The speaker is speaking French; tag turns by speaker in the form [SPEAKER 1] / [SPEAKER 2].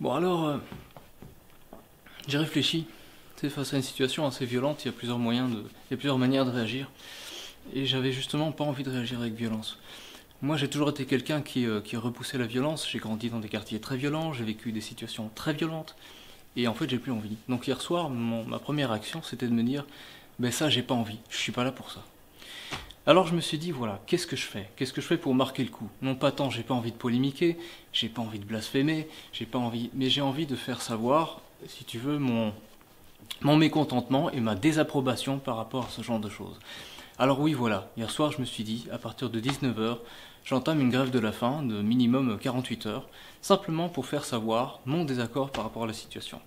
[SPEAKER 1] Bon alors, euh, j'ai réfléchi. C'est face à une situation assez violente, il y a plusieurs moyens de, il y a plusieurs manières de réagir. Et j'avais justement pas envie de réagir avec violence. Moi, j'ai toujours été quelqu'un qui, euh, repoussait la violence. J'ai grandi dans des quartiers très violents, j'ai vécu des situations très violentes. Et en fait, j'ai plus envie. Donc hier soir, ma première action, c'était de me dire, ben ça, j'ai pas envie. Je suis pas là pour ça. Alors je me suis dit, voilà, qu'est-ce que je fais? Qu'est-ce que je fais pour marquer le coup? Non pas tant, j'ai pas envie de polémiquer, j'ai pas envie de blasphémer, j'ai pas envie, mais j'ai envie de faire savoir, si tu veux, mon, mon mécontentement et ma désapprobation par rapport à ce genre de choses. Alors oui, voilà, hier soir je me suis dit, à partir de 19h, j'entame une grève de la faim de minimum 48 heures, simplement pour faire savoir mon désaccord par rapport à la situation.